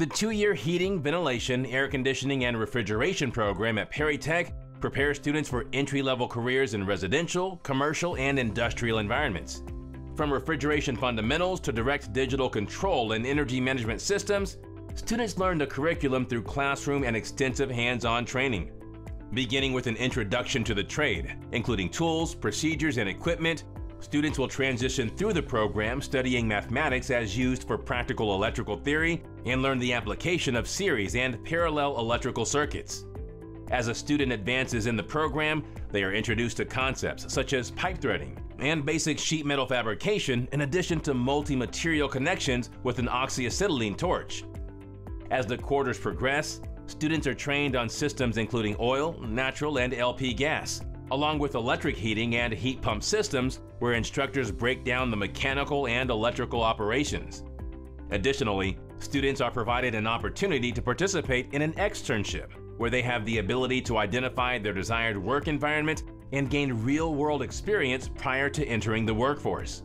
The two year heating, ventilation, air conditioning, and refrigeration program at Perry Tech prepares students for entry level careers in residential, commercial, and industrial environments. From refrigeration fundamentals to direct digital control and energy management systems, students learn the curriculum through classroom and extensive hands on training. Beginning with an introduction to the trade, including tools, procedures, and equipment, students will transition through the program studying mathematics as used for practical electrical theory and learn the application of series and parallel electrical circuits. As a student advances in the program, they are introduced to concepts such as pipe threading and basic sheet metal fabrication in addition to multi-material connections with an oxyacetylene torch. As the quarters progress, students are trained on systems including oil, natural, and LP gas, along with electric heating and heat pump systems where instructors break down the mechanical and electrical operations. Additionally, students are provided an opportunity to participate in an externship where they have the ability to identify their desired work environment and gain real world experience prior to entering the workforce.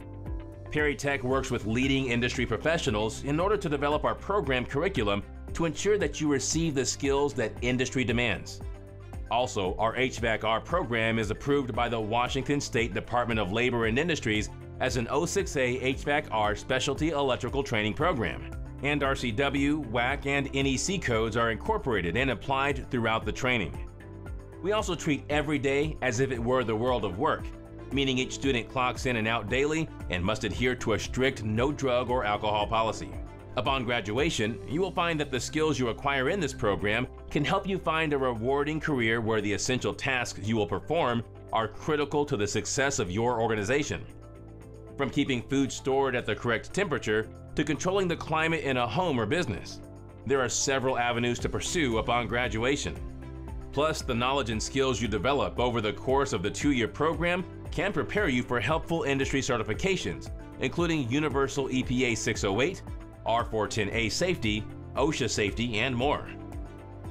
Perry Tech works with leading industry professionals in order to develop our program curriculum to ensure that you receive the skills that industry demands. Also, our HVAC-R program is approved by the Washington State Department of Labor and Industries as an 06A HVAC-R specialty electrical training program. And RCW, WAC, and NEC codes are incorporated and applied throughout the training. We also treat every day as if it were the world of work, meaning each student clocks in and out daily and must adhere to a strict no drug or alcohol policy. Upon graduation, you will find that the skills you acquire in this program can help you find a rewarding career where the essential tasks you will perform are critical to the success of your organization. From keeping food stored at the correct temperature to controlling the climate in a home or business, there are several avenues to pursue upon graduation. Plus, the knowledge and skills you develop over the course of the two year program can prepare you for helpful industry certifications, including Universal EPA 608 R410A safety, OSHA safety, and more.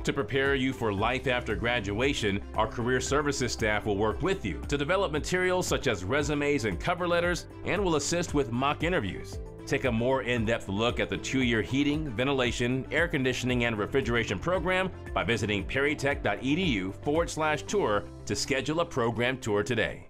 To prepare you for life after graduation, our career services staff will work with you to develop materials such as resumes and cover letters and will assist with mock interviews. Take a more in-depth look at the two-year heating, ventilation, air conditioning, and refrigeration program by visiting perrytech.edu forward slash tour to schedule a program tour today.